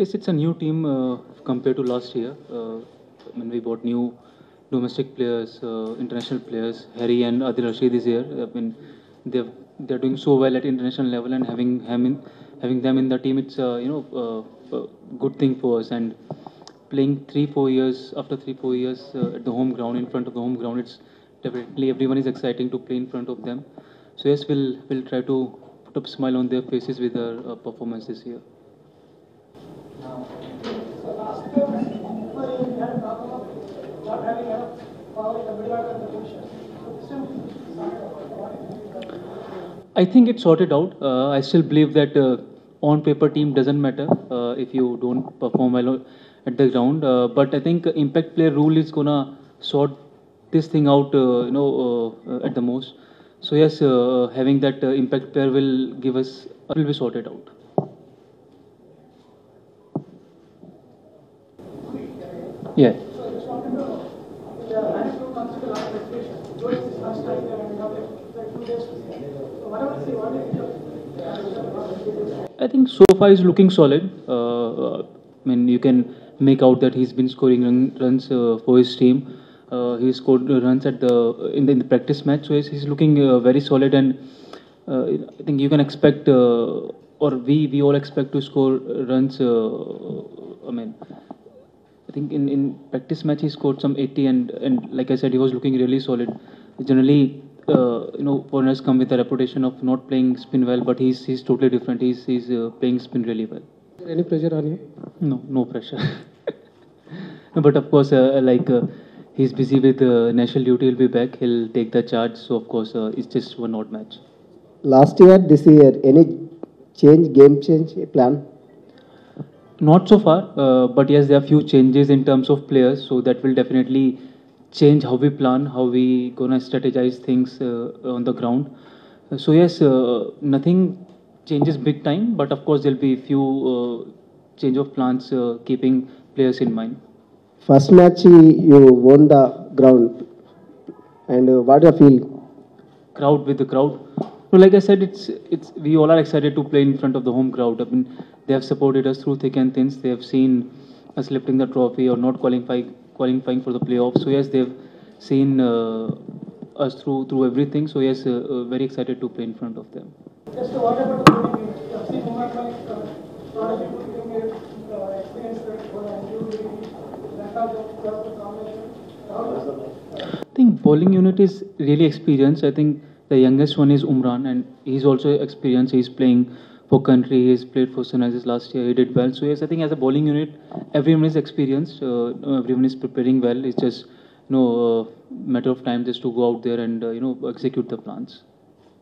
Yes, it's a new team uh, compared to last year. Uh, when we bought new domestic players, uh, international players, Harry and Adil Rashid is here. I mean, they're they're doing so well at international level, and having having having them in the team, it's uh, you know uh, a good thing for us. And playing three four years after three four years uh, at the home ground in front of the home ground, it's definitely everyone is exciting to play in front of them. So yes, we'll we'll try to put a smile on their faces with our uh, performance this year. I think it's sorted out. Uh, I still believe that uh, on paper team doesn't matter uh, if you don't perform well at the ground. Uh, but I think impact player rule is gonna sort this thing out, uh, you know, uh, at the most. So yes, having that impact player will give us will be sorted out. I think so far he's looking solid. Uh, uh, I mean, you can make out that he's been scoring run, runs uh, for his team. Uh, he scored runs at the in the, in the practice match, so he's, he's looking uh, very solid. And uh, I think you can expect, or we we all expect to score runs. I mean, I think in, in practice match he scored some 80 and and like I said he was looking really solid. Generally, uh, you know, foreigners come with a reputation of not playing spin well, but he's he's totally different. He's he's uh, playing spin really well. Any pressure on you? No, no pressure. but of course, uh, like uh, he's busy with uh, national duty, he'll be back. He'll take the charge. So of course, uh, it's just one odd match. Last year, this year, any change, game change plan? Not so far, uh, but yes, there are few changes in terms of players, so that will definitely change how we plan, how we gonna strategize things uh, on the ground. So yes, uh, nothing changes big time, but of course there'll be few uh, change of plans, uh, keeping players in mind. First match, you won the ground. And uh, what do you feel? Crowd with the crowd. So like I said, it's it's we all are excited to play in front of the home crowd. I mean, they have supported us through thick and thin. They have seen us lifting the trophy or not qualifying qualifying for the playoffs. So yes, they've seen uh, us through through everything. So yes, uh, uh, very excited to play in front of them. Just what about the bowling unit? You have seen Umran Malik, lot of people giving it, experience that for and you really, that are the, that's the combination. How is I think bowling unit is really experienced. I think the youngest one is Umran, and he's also experienced. He's playing for country. He's played for Sunrisers last year. He did well. So yes, I think as a bowling unit, everyone is experienced. Uh, everyone is preparing well. It's just you know uh, matter of time just to go out there and uh, you know execute the plans.